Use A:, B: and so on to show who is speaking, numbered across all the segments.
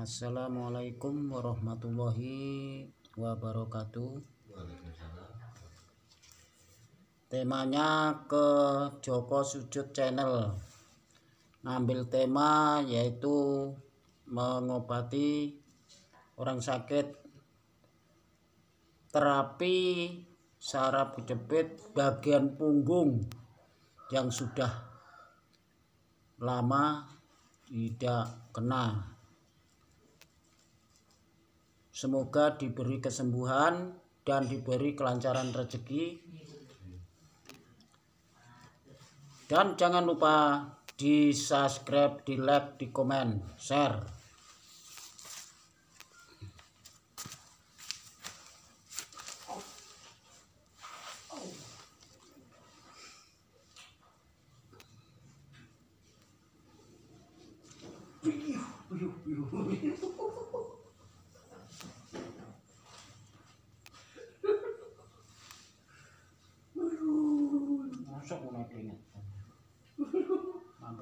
A: Assalamualaikum warahmatullahi wabarakatuh. Temanya ke Joko Sujud Channel. Ngambil tema yaitu mengobati orang sakit terapi saraf kejepit bagian punggung yang sudah lama tidak kena Semoga diberi kesembuhan dan diberi kelancaran rezeki. Dan jangan lupa di subscribe, di like, di komen, share.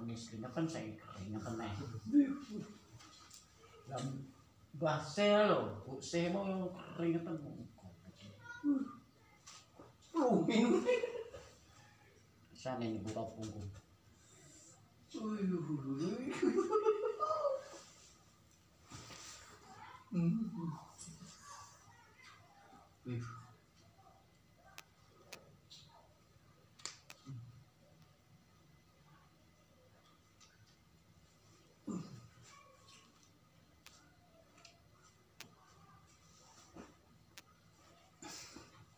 A: Keringetan saya keringetan nih. Dan basel loh, bu saya mau keringetan. Sana ini buka punggung.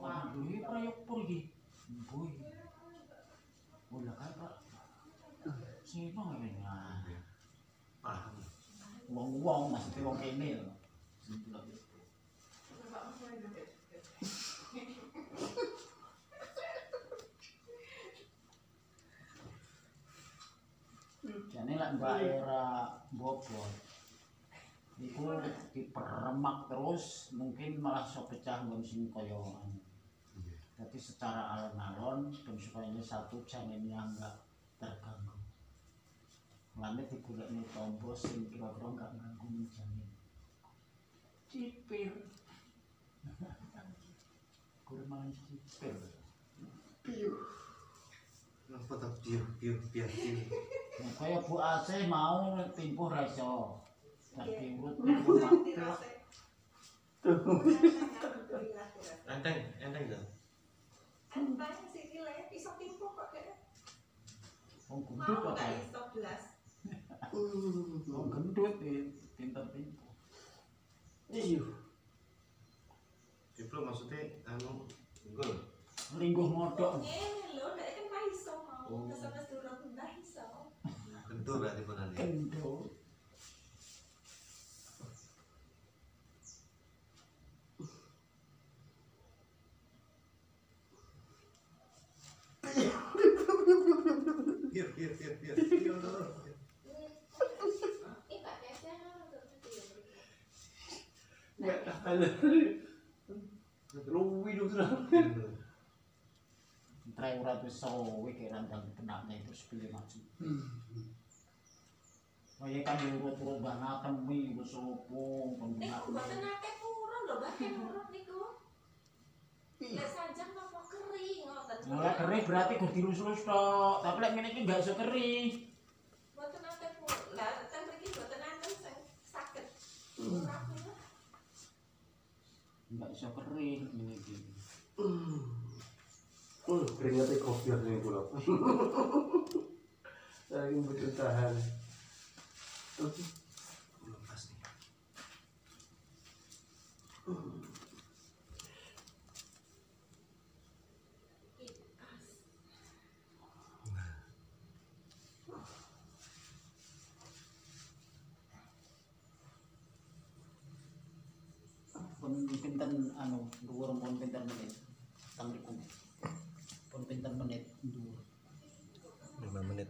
A: Waduh, ini proyek
B: pur
A: ini. Oh, Boy. Udah kan, Pak? Sini tuh nggak
B: ada
A: yang Uang-uang, maksudnya kene. lho. tuh lagi. Jangan lah, Mbak Era. Mbak Era. Iku diperemak terus mungkin malah iso pecah nggon sing kaya. Jadi secara alon-alon dan supaya ini satu janinnya enggak terganggu. Lalu digolekne tombo sing kira-kira enggak ganggu janin. Cipir. Kurang cipir.
B: Piu. Kenapa tak piu piu piu piu?
A: Ya, kaya Bu Aceh mau timpuh ra iso. Urut
B: Enteng, enteng dong.
A: wong gendut kok kae. Wong gendut di pinter timpuh.
B: Iyo. Diplo maksudnya anu gol.
A: Lingguh modok.
B: Kentul berarti pun nanti.
A: Gendut.
B: Piu Ruwidu tenan. Entar ora bisa kowe kira nang kenane terus pilih maju. Oh kan yo ora turu bang atemi wis sopo pengen. Eh,
A: mboten
C: nate turu lho, Mbak, purun urut niku.
A: Lah
C: sajang kok
B: kering ngoten. Lah kering berarti kudu lurus tok, tapi lek ngene iki enggak iso kering. Mboten nate turu. Lah, tang mriki mboten nate sing saged. Enggak iso kering ngene iki. Uh, keringatnya kopior nih pulau. Lagi betul tahan. Belum pas nih.
A: Pinten anu dhuwur pun pinten menit. Tamriku. Pun pinten menit dhuwur.
B: 5 menit.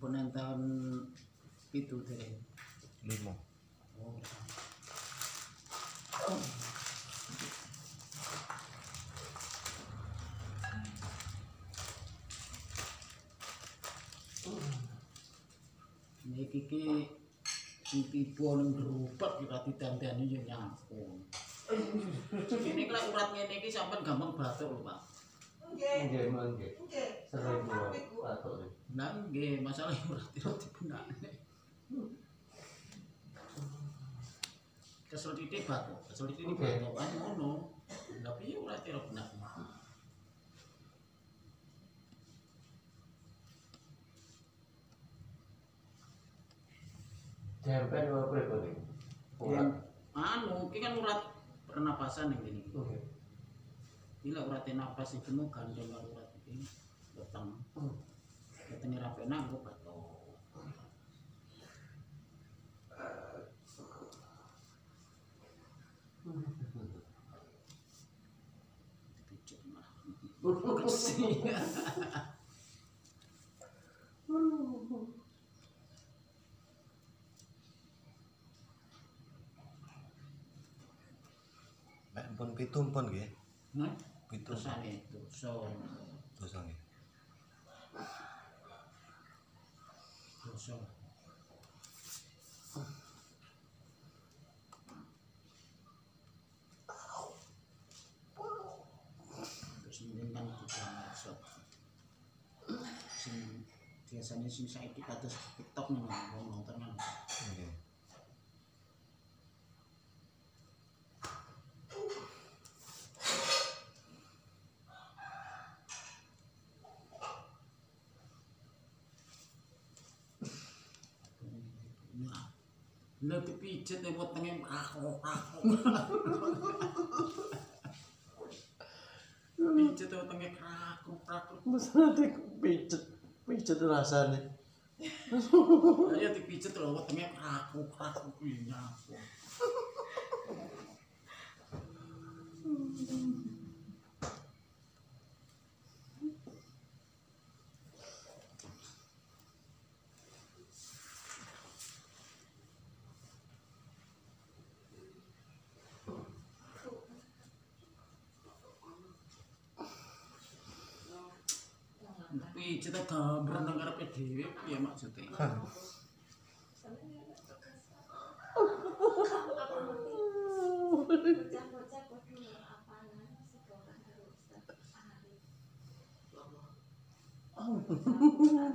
A: Pun tahun itu teh.
B: 5.
A: Oh. Niki ki sing tiba ning gerobak kira ditandani yo nyampun. Ini kalau urat ngene iki sampean gampang batuk lho, Pak.
B: Nggih, mangke. Sering kula patok.
A: Nah, nggih, masalah urat itu dibenakne. Kesel titik batuk, kesel titik batuk kan ngono. Piye urat itu benak.
B: Jampen apa pripun iki?
A: Yang anu, iki kan urat pernapasan yang gini.
B: Oke.
A: Bila urat napas itu mau gandeng karo urat iki weteng. Wetenge ra penak kok batuk. Pijet malah. Kesih.
B: Pun pitu pun nggih.
A: Nah,
B: Pitu. Dosa nggih.
A: dosa. Juga masuk. Sing biasanya sing saiki kados TikTok nih wong nonton. lu
B: dipijit
A: nih buat tengen aku aku pijet tuh tengen aku aku masa
B: nanti pijet pijet rasanya
A: ya dipijet loh buat tengen aku aku punya Pijet gambar nang ngarepe dhewe piye maksude?
C: Bocah-bocah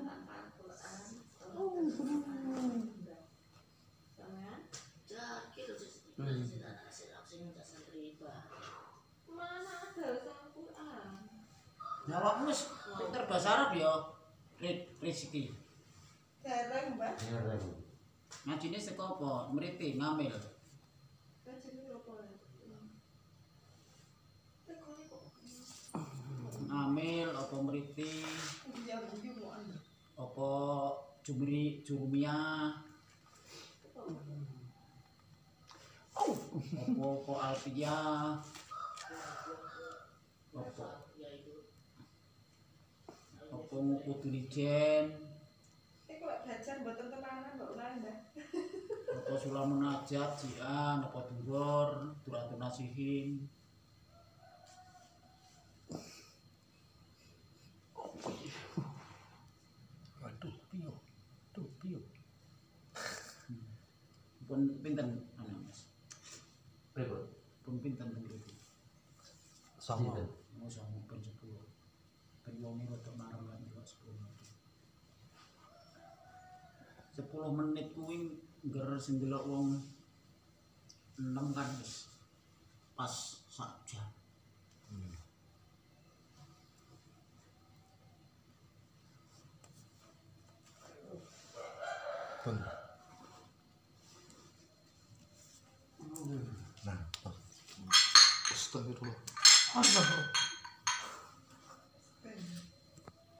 A: Jawabmu wis pinter bahasa Arab ya. Ri- Rizki.
C: Dereng, Mbak.
B: Ngereng.
A: Ngajine saka apa? Mriti ngamil. Ngamil apa mriti? Apa jumri jurumia apa apa alfia apa apa nguku dirijen
C: Eh kok belajar mboten tenanan kok ora Mbak.
A: apa sulamun najat jian apa duror duratun nasihin
B: Waduh, piyo. Tuh, piyo.
A: pun pinten anu mas
B: Pripun?
A: pun pinten mau sama pun sepuluh 10 menit kuwi ngger sing delok wong 6 kan wis pas sak jam.
B: Hmm. Pun. Nah, pun. Stop itu.
A: Allah.